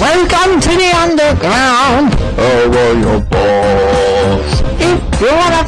Welcome to the underground. How are your balls? If you wanna